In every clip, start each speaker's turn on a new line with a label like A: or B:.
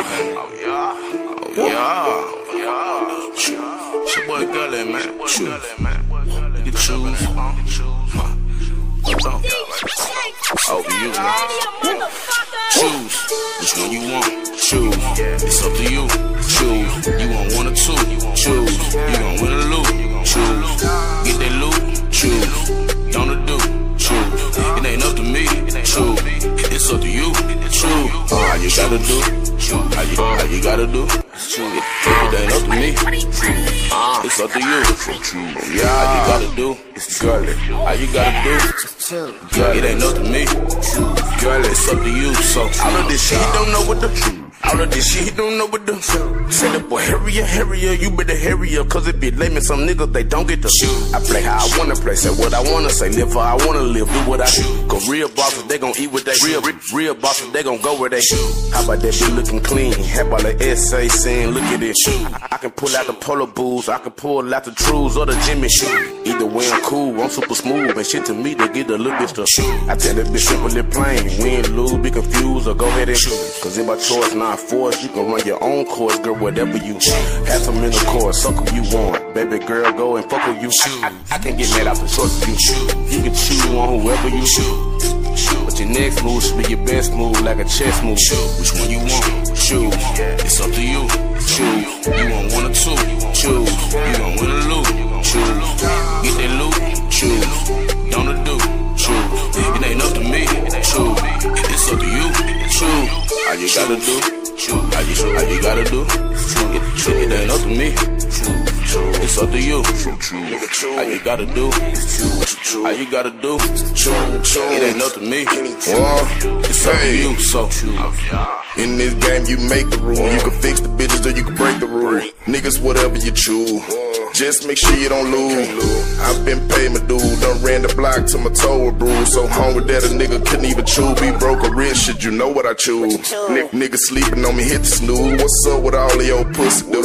A: yeah. Oh yeah. Oh yeah. It's your boy Gulley, man. Choose. You can choose. Huh. Over you, man. Choose which one you want. Choose. It's up to you. Choose. You want one or two. Choose. You gon' win or lose. Choose. Get that loot. Choose. Don't do. Choose. It ain't up to me. Choose. It's up to you. Choose. You gotta do. How you, how you gotta do. Choose. It ain't up to me. It's up to you. Yeah. How you gotta do. It's Gulley. How you gotta do. Girl, it ain't up to me. Girl, it's up to you. So all of this shit, he don't know what the. All of this shit, he don't know what the. Say the boy, hurry up, hurry up, you better hurry up, cause it be lame some niggas, they don't get the shoot. I play how I wanna play, say what I wanna say, live how I wanna live, do what I do. Cause real bosses, they gon' eat what they real, real bosses, they gon' go where they How about that be looking clean? How about the essay saying, look at this. I, I can pull out the polo booze, I can pull out the trues or the Jimmy Choo. Either way, I'm cool, I'm super smooth, and shit to me, they get a little bit stuff. I tell that bitch simply plain, win, lose, be confused, or go ahead and shoot. Cause it by choice, not force, you can run your own course, girl, whatever you want. Have some in the course, suck who you want. Baby girl, go and fuck who you. I, I, I can get mad out the choice you. choose. You can choose on whoever you choose. But your next move should be your best move, like a chess move. Which one you want? Choose. It's up to you. Choose. You want one or two? Choose. You gon' win or lose? Choose. Get that loot? Choose. Don't do? Choose. It ain't up to me. Choose. It's up to you. Choose. All you gotta do. All you, all you gotta do. It, it ain't up to me. It's up to you. All you gotta do. All you gotta do. It ain't up to me. It's up to you. So.
B: In this game, you make the rule. You can fix the bitches or you can break the rule. Niggas, whatever you choose. Just make sure you don't lose. I've been paid my dude. Done ran the block till my toe was bruised. So hungry that a nigga couldn't even chew. Be broke or rich, shit, you know what I choose. Nigga sleeping on me, hit the snooze. What's up with all of your pussy dude?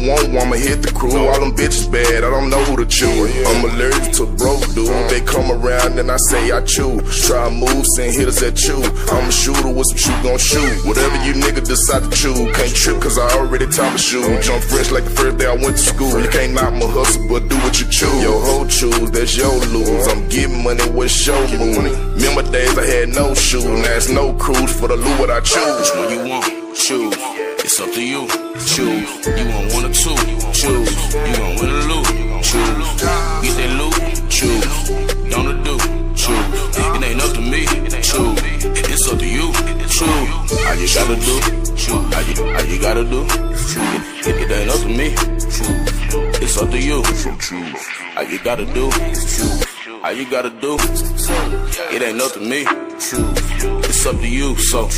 B: Want one, I'ma hit the crew. All them bitches bad, I don't know who to choose. I'm allergic to broke dude. They come around and I say I chew. Try moves and hitters at you. I'm a shooter with some shoot gon' shoot. Whatever you nigga decide to choose. Can't trip cause I already taught my shoe. Jump fresh like the first day I went to school. You can't knock my hustle, but do what you choose. Your whole choose, that's your lose. I'm getting money, what's your move? Remember days I had no shoes. Now it's no cruise for the loot what I choose.
A: Which one you want? Choose. It's up to you. Choose. You want one or two? Choose. You gon' win or lose? Choose. Get that loot? Choose. Don't do? Choose. It ain't up to me. Choose. It's up to you. Choose. All you gotta do. Choose. All you, all you gotta do. It, it, it ain't up to me. Choose. It's up to you. Choose. All you gotta do. Choose. All you gotta do. It ain't up to me. It's up to you. So.